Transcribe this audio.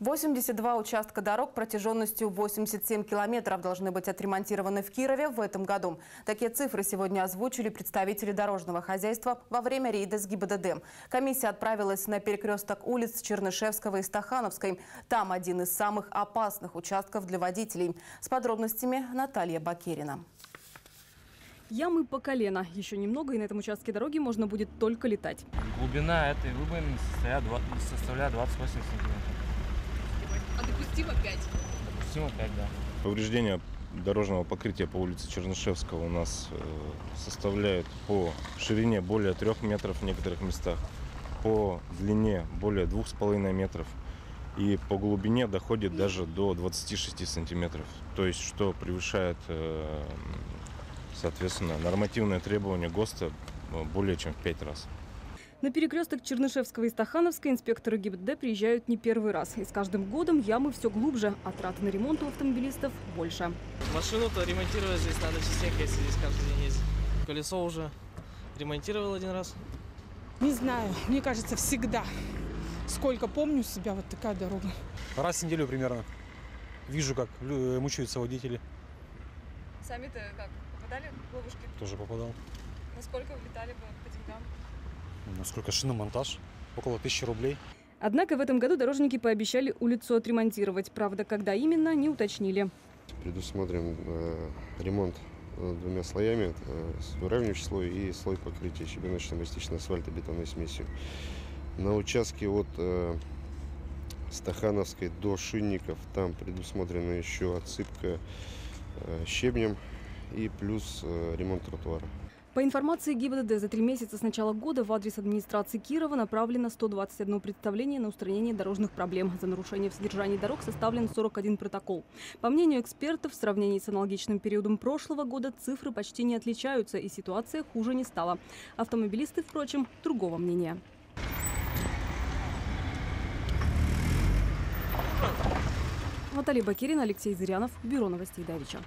82 участка дорог протяженностью 87 километров должны быть отремонтированы в Кирове в этом году. Такие цифры сегодня озвучили представители дорожного хозяйства во время рейда с ГИБДД. Комиссия отправилась на перекресток улиц Чернышевского и Стахановской. Там один из самых опасных участков для водителей. С подробностями Наталья Бакерина. Ямы по колено. Еще немного, и на этом участке дороги можно будет только летать. Глубина этой выбоины составляет 20 составляет 28 сантиметров. Допустимо 5? Допустимо 5, да. Повреждения дорожного покрытия по улице Чернышевского у нас э, составляют по ширине более 3 метров в некоторых местах, по длине более 2,5 метров и по глубине доходит даже до 26 сантиметров. То есть, что превышает, э, соответственно, нормативное требование ГОСТа э, более чем в 5 раз. На перекресток Чернышевского и Стахановской инспекторы ГИБДД приезжают не первый раз. И с каждым годом ямы все глубже, а траты на ремонт у автомобилистов больше. Машину-то ремонтировать здесь надо частенько, если здесь каждый день ездить. Колесо уже ремонтировал один раз. Не знаю, мне кажется, всегда. Сколько помню себя, вот такая дорога. Раз в неделю примерно. Вижу, как лю- мучаются водители. Сами-то как, попадали в ловушки? Тоже попадал. Насколько влетали бы по деньгам? Ну, сколько шиномонтаж? Около тысячи рублей. Однако в этом году дорожники пообещали улицу отремонтировать. Правда, когда именно, не уточнили. Предусмотрен э, ремонт э, двумя слоями, э, с- выравнивающий слой и слой покрытия щебеночно-мастичной асфальтобетонной смесью. На участке от э, Стахановской до Шинников там предусмотрена еще отсыпка э, щебнем и плюс э, ремонт тротуара. По информации ГИБДД, за три месяца с начала года в адрес администрации Кирова направлено 121 представление на устранение дорожных проблем. За нарушение в содержании дорог составлен 41 протокол. По мнению экспертов, в сравнении с аналогичным периодом прошлого года цифры почти не отличаются и ситуация хуже не стала. Автомобилисты, впрочем, другого мнения. Наталья Бакирина, Алексей Зырянов, Бюро новостей Давича.